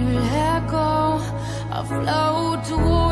could let go. I float towards.